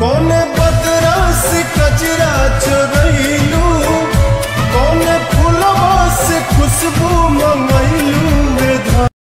कोने बदरस कचरा चुरैलू? कोने से खुशबू मंगैलू?